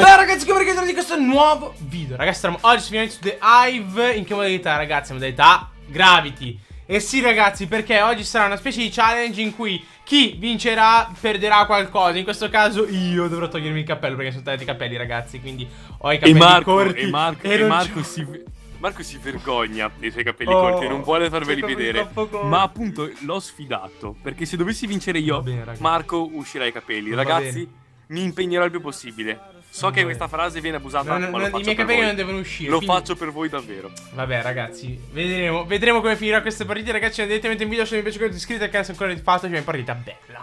Ciao ragazzi, come ricordo di questo nuovo video Ragazzi, saremo oggi su Finalmente The Hive In che modalità ragazzi? Modalità Gravity E sì ragazzi, perché oggi sarà una specie di challenge in cui chi vincerà perderà qualcosa In questo caso io dovrò togliermi il cappello perché sono tagliati i capelli ragazzi Quindi ho i E capelli Marco, corti e Marco, e e non Marco si, Marco si vergogna dei suoi capelli Oh, corti, non vuole farveli sono vedere. Ma appunto l'ho sfidato, perché se dovessi vincere io, bene. Marco uscirà i capelli. Va Ragazzi, mi impegnerò il più possibile. So che questa frase viene abusata, Non- ma non- lo I miei capelli voi. non devono uscire Lo quindi- faccio per voi davvero. Vabbè ragazzi, vedremo, vedremo come finirà queste partite Ragazzi, direttamente in video se vi piace quello iscrivetevi al canale se ancora non fatto C'è una partita bella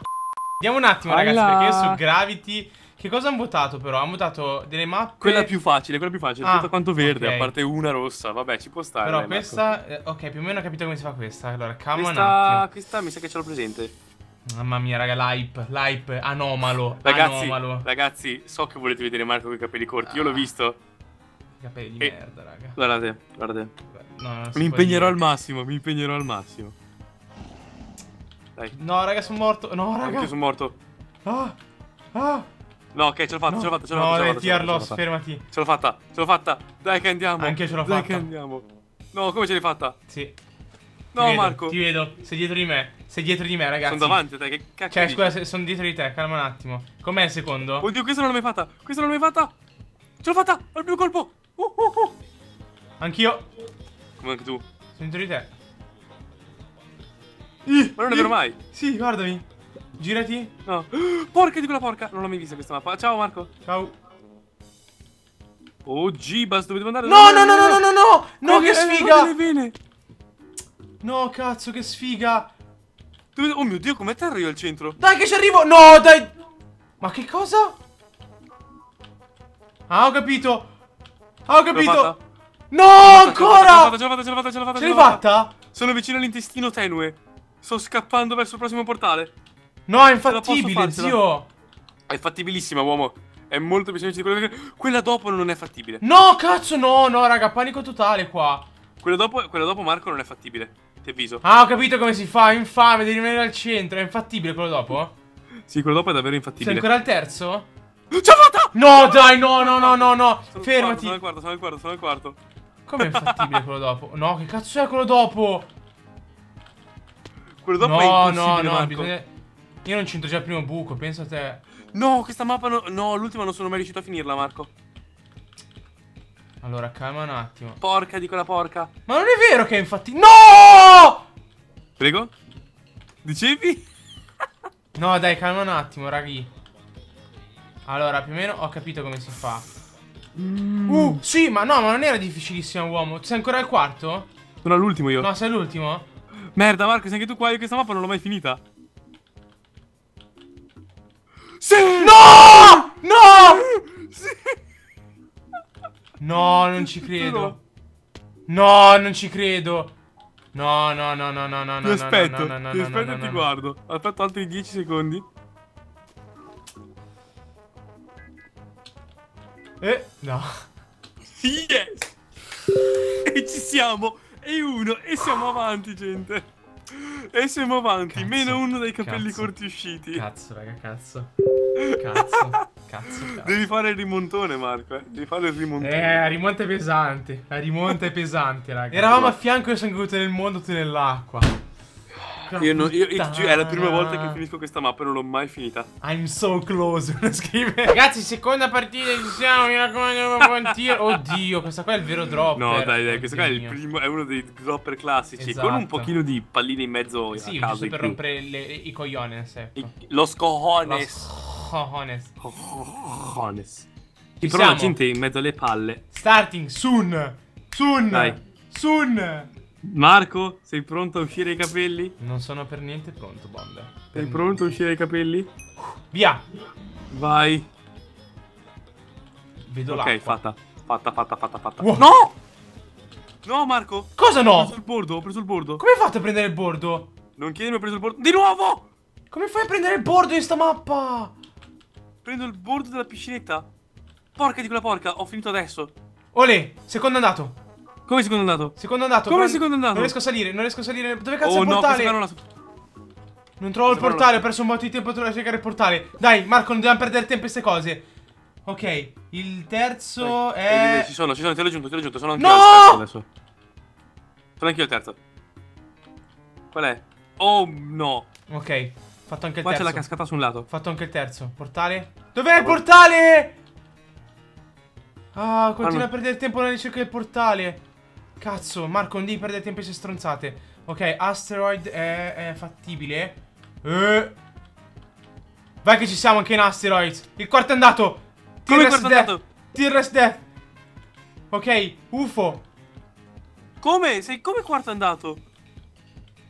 Vediamo un attimo ragazzi, Alla. perché io su Gravity Che cosa hanno votato però? Hanno votato delle mappe Quella più facile, quella più facile, Ah, tutto quanto verde, ok. a parte una rossa. Vabbè, ci può stare. Però dai, Marco. questa, eh, ok più o meno ho capito come si fa questa Allora, calma un Questa, attimo questa mi sa che ce l'ho presente. Mamma mia raga, l'hype, l'hype anomalo Ragazzi, Anomalo ragazzi, so che volete vedere Marco con i capelli corti. Io l'ho visto. Capelli di E- merda raga Guardate, guardate. No, si Mi impegnerò al massimo, mi impegnerò al massimo. Dai, No raga, sono morto No raga anche sono morto. Ah, ah No, ok, ce l'ho fatta, No, ce l'ho fatta, ce l'ho no, fatta. l'ho dai, fermati Ce l'ho fatta, ce l'ho fatta. Dai che andiamo. Anche ce l'ho Dai fatta. che andiamo. No, come ce l'hai fatta? Sì No, Ti vedo, Marco. Ti vedo, sei dietro di me. Sei dietro di me, ragazzi. Sono davanti a te, che cacchio Cioè, scusa, sono dietro di te, calma un attimo. Com'è il secondo? Oddio, questa non l'ho mai fatta. Questa non l'ho mai fatta. Ce l'ho fatta, al primo colpo. Uh, uh, uh. Anch'io. Come anche tu. Sono dietro di te. Ma non è vero mai. Sì, guardami. Girati. No. Porca di quella porca. Non l'ho mai vista questa mappa. Ciao Marco. Ciao. Oh, Gibas, dove devo andare? No, no, no, no, no, no, no. No, che sfiga. No, cazzo, che sfiga. Dove- Oh mio Dio, come terra io al centro? Dai, che ci arrivo. No, dai. Ma che cosa? Ah, ho capito. Ah, ho capito. No, ancora. ce l'ho fatta, ce l'ho fatta, ce l'ho fatta. Ce l'ho fatta. fatta? Sono vicino all'intestino tenue. Sto scappando verso il prossimo portale. No, è infattibile, zio. È fattibilissima, uomo. È molto più semplice di quella che... Quella dopo non è fattibile. No, cazzo, no, no, raga, panico totale qua. Quella dopo, quella dopo Marco non è fattibile. Ti avviso. Ah, ho capito come si fa, infame, devi rimanere al centro. È infattibile quello dopo? Sì, quello dopo è davvero Sei infattibile. ancora al terzo? Ce l'ho fatta! No, dai, no, no, no, no, no. Sono Fermati. quarto, Sono al quarto, sono al quarto, sono al quarto. Com'è infattibile quello dopo? No, che cazzo è quello dopo? Quello dopo è No, impossibile, no, no, Marco. bisogna... Io non c'entro già il primo buco, pensa a te. No, questa mappa no, no, l'ultima non sono mai riuscito a finirla, Marco. Allora, calma un attimo. Porca di quella porca. Ma non è vero che infatti... No! Prego? Dicevi? No, dai, calma un attimo, raghi. Allora, più o meno ho capito come si fa. Uh, sì, ma no, ma non era difficilissimo, uomo. Sei ancora al quarto? Sono all'ultimo io. No, sei l'ultimo? Merda, Marco, sei anche tu qua? Io questa mappa non l'ho mai finita. Sì! No! No! No, non ci credo. No, non ci credo. No, no, no, no, no, no, Ti no, aspetto, no, no, no, ti aspetto e ti guardo. Aspetto altri 10 secondi. Eh, no. Yes! E ci siamo! E uno, e siamo avanti, gente. E siamo avanti, Cazzo, meno uno dei capelli cazzo. corti usciti. Cazzo, raga, cazzo. Cazzo, cazzo, cazzo. Devi fare il rimontone, Marco, eh. Devi fare il rimontone. Eh, la rimonta è pesante. La rimonta è pesante, raga. Eravamo a fianco e sono caduto nel mondo, tu nell'acqua. Io, non- io- io è la prima volta che finisco questa mappa e non l'ho mai finita. I'm so close. Scrive. Ragazzi, seconda partita ci siamo. Mi raccomando. Oddio, questa qua è il vero drop. No, dai, dai, questo qua è il primo, è uno dei dropper classici. Esatto. Con un pochino di palline in mezzo Sì, a caso. giusto in per più. rompere le- i cogliones, ecco. I- Los cojones. Los cojones. Cojones. Ci Però la siamo. gente in mezzo alle palle. Starting soon. Soon. Dai. Soon. Marco, sei pronto a uscire i capelli? Non sono per niente pronto. Per Sei pronto a uscire i capelli? Via. Vai. Vedo Ok, l'acqua. fatta. Fatta, fatta, fatta, fatta. Wow. No! No, Marco! Cosa Ho no? preso il bordo, ho preso il bordo. Come hai fatto a prendere il bordo? Non chiedermi, ho preso il bordo. Di nuovo! Come fai a prendere il bordo in sta mappa? Prendo il bordo della piscinetta. Porca di quella porca, ho finito adesso. Olè, secondo andato. Come secondo andato? Secondo andato. Come secondo andato? Non riesco a salire, non riesco a salire. Dove cazzo è Oh il no, portale? qua non trovo il portale, ho perso un po' di tempo a cercare il portale. Dai, Marco, non dobbiamo perdere tempo in queste cose. Ok, il terzo Dai, è... dai, Ci sono, ci sono, te l'ho giunto, te l'ho giunto. Sono anche No! io il terzo adesso. Sono anche io il terzo. Qual è? Oh no. Ok, fatto anche il Qua c'è terzo. la cascata su un lato. Fatto anche il terzo. Portale? Dov'è il portale? Ah, continua Fanno- a perdere tempo nella ricerca del portale. Cazzo, Marco, non devi perdere tempo in queste stronzate. Ok, Asteroid è, è fattibile. Eh. Vai che ci siamo anche in Asteroid. Il quarto è andato. Come il quarto è Death. andato? T-Rex Death. Ok, UFO. Come? Sei come quarto è andato?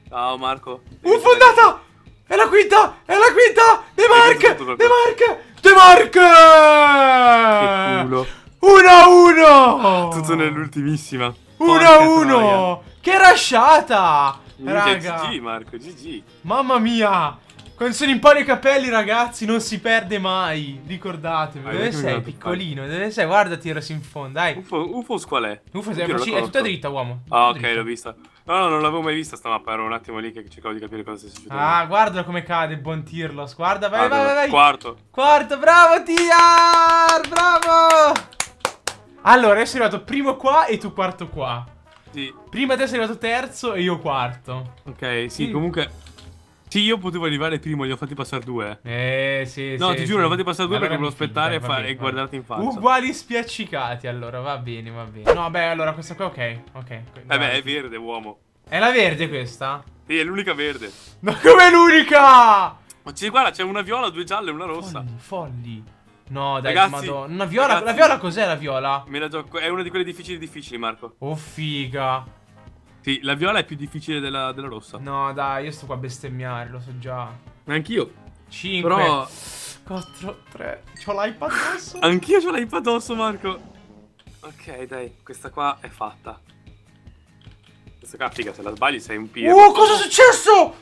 Ciao Marco. UFO è andata. È la quinta. È la quinta. De Mark. De? Mark. De Mark. Che culo. 1 a 1 Tutto nell'ultimissima. 1 a Porca 1 troia. Che rasciata Raga GG Marco, GG. Mamma mia Quando sono in pari i capelli ragazzi Non si perde mai Ricordatevi Vai, Dove sei piccolino Dove sei Guardati ora in fondo Dai UFO, UFOS qual è? Ufo Io sei non la è tutta dritta uomo Ah, Tutta ok, dritta. l'ho vista. No, no, non l'avevo mai vista sta mappa. Ero un attimo lì che cercavo di capire cosa stesse succedendo. Ah guarda come cade buon Tirlos Guarda vai Ah, vai vai, vai. Quarto. Quarto bravo Tiar Bravo Allora io sono arrivato primo qua e tu quarto qua Sì, Prima te sei arrivato terzo e io quarto ok, sì, Sì. comunque. Sì, io potevo arrivare primo, li ho fatti passare due. Eh, sì, No, sì, ti giuro, sì. li ho fatti passare due Allora perché volevo aspettare dai, e, va fa- bene, e guardarti in faccia. Uguali spiaccicati, allora, va bene, va bene. No, beh, allora questa qua ok, ok. Eh beh, è verde, uomo. È la verde questa? Sì, è l'unica verde. Ma come l'unica? Ma ci guarda, c'è una viola, due gialle e una rossa. Folli, folli. No, dai, Ragazzi, madonna. Una viola, ragazzi. la viola cos'è la viola? Me la gioco. È una di quelle difficili difficili, Marco. Oh, figa. Sì, la viola è più difficile della, della rossa. No, dai, io sto qua a bestemmiare, lo so già. Anch'io. 5, Però. 4, 3. C'ho l'iPad adesso. Anch'io ce l'hai addosso, Marco. Ok, dai, questa qua è fatta. Questa qua, figa, se la sbagli sei un piero. Uh, cosa è successo?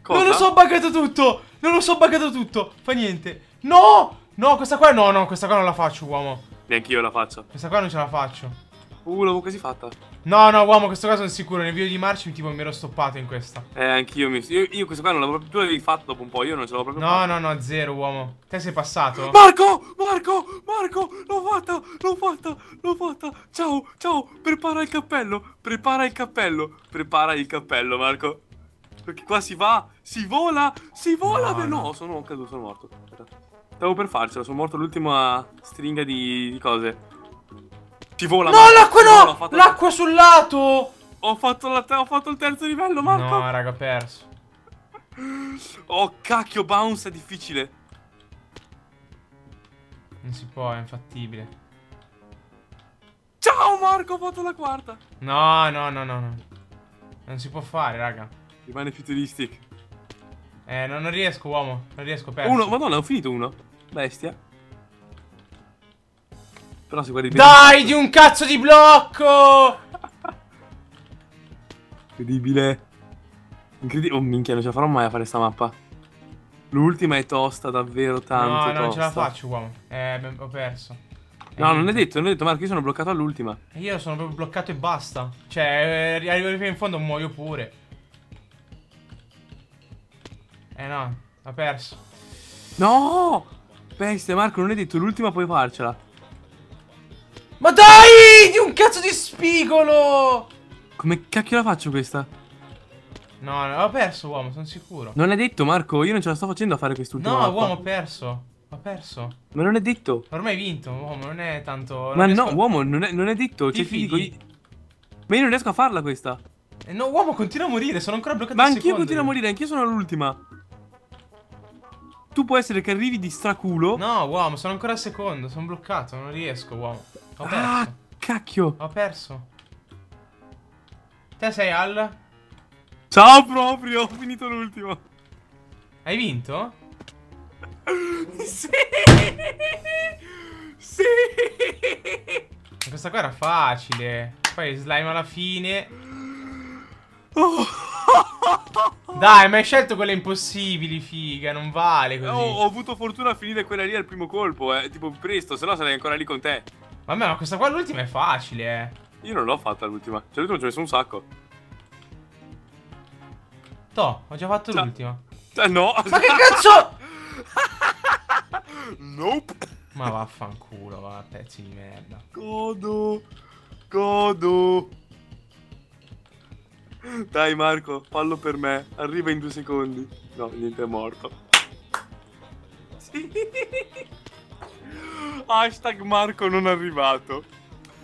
Cosa? Non lo so, ho buggato tutto. Non lo so, ho buggato tutto. Fa niente. No! No, questa qua no, no, questa qua non la faccio, uomo. Neanch'io la faccio. Questa qua non ce la faccio. Uh, l'avevo quasi fatta. No, no, uomo, questo qua sono sicuro. Nel video di Marci tipo mi ero stoppato in questa. Eh, anch'io mi. Io, io questa qua non l'avevo proprio. Tu l'avevi fatta dopo un po', io non ce l'avevo proprio No, fatta. no, no, zero, uomo. Te sei passato? Marco! Marco! Marco! L'ho fatta! L'ho fatta! L'ho fatta! Ciao! Ciao! Prepara il cappello! Prepara il cappello! Prepara il cappello, Marco! Perché qua si va! Si vola! Si vola! No, no, no. sono caduto, sono morto. Aspetta. Stavo per farcela, sono morto l'ultima stringa di, di cose. Si vola! No, l'acqua no! fatto- L'acqua sul lato! Ho fatto, la- ho fatto il terzo livello, Marco! No, raga, ho perso. Oh, cacchio, bounce è difficile. Non si può, è infattibile. Ciao, Marco, ho fatto la quarta. No, no, no, no, no. Non si può fare, raga. Rimane futuristic. Eh, no, non riesco, uomo. Non riesco, perso. Uno, madonna, ho finito uno. Bestia. Però se guardi bene. Dai, di un cazzo di blocco! Incredibile. Incredibile. Oh, minchia, non ce la farò mai a fare sta mappa. L'ultima è tosta, davvero tanto. No, no, non ce la tosta. faccio, uomo. Eh, ho perso. No, Eh, non è detto, non è detto, Marco, io sono bloccato all'ultima. Io sono proprio bloccato e basta. Cioè, eh, arrivo fino in fondo muoio pure. Eh no, ho perso. No! Bestia, Marco, non è detto, l'ultima puoi farcela. Ma dai! Di un cazzo di spigolo! Come cacchio la faccio questa? No, no, ho perso, uomo, sono sicuro. Non è detto, Marco, io non ce la sto facendo a fare quest'ultima No, mappa. uomo, ho perso. Ho perso. Ma non è detto. Ormai hai vinto, uomo, non è tanto... Ma non no, riesco- uomo, non è, non è detto. Ti Cioè, ti dico, fidi? io- Ma io non riesco a farla questa. Eh, no, uomo, continua a morire, sono ancora bloccato Ma anch'io continuo a morire, anch'io sono all'ultima. Tu può essere che arrivi di straculo. No, uomo, sono ancora al secondo, sono bloccato, non riesco, uomo. Ho perso. Ah, cacchio. Ho perso. Te sei al... Ciao proprio, ho finito l'ultimo. Hai vinto? sì. Sì. Questa qua era facile. Poi slime alla fine. Oh. Dai, ma hai scelto quelle impossibili, figa. Non vale così. Oh, ho avuto fortuna a finire quella lì al primo colpo, eh. Tipo presto, se no sarei ancora lì con te. Vabbè, ma questa qua l'ultima è facile, eh. Io non l'ho fatta l'ultima. Cioè, l'ultima ci ho messo un sacco. Toh, ho già fatto Ciao. l'ultima. Eh, No. Ma che cazzo? Nope. Ma vaffanculo, va, pezzi di merda. Godo. Godo. Dai Marco, fallo per me. Arriva in due secondi. No, niente è morto. Sì. Hashtag Marco non arrivato.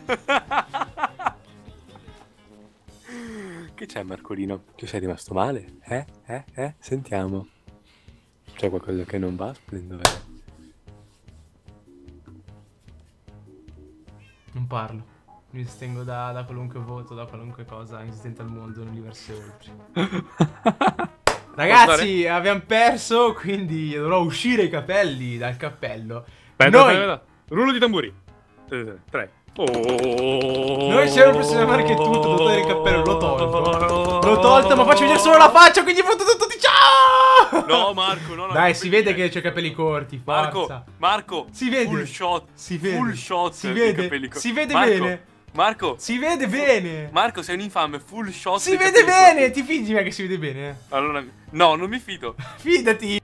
Che c'è Marcolino? Che sei rimasto male? Eh? Eh? Eh? Sentiamo. C'è qualcosa che non va, splendore? Non parlo. Mi astengo da, da qualunque voto, da qualunque cosa esistente al mondo, nell'universo e oltre. Ragazzi, abbiamo perso, quindi dovrò uscire i capelli dal cappello. Aspetta, Noi, aspetta. Rullo di tamburi. Eh, Tre. Oh. noi siamo il professore Marco e tutto, dottore il cappello, l'ho tolto. L'ho tolto, ma faccio vedere solo la faccia, quindi voto tutto di ciao! No, Marco, no, no. Dai, si vede che c'ho i capelli corti, Marco, forza. Marco, Si vede. full shot, Si vede. full shot, Si vede. Si vede Marco, bene. Marco, Si vede bene. Marco, sei un infame, full shot. Si vede bene, corti. ti fidi me che si vede bene? Allora, no, non mi fido. Fidati.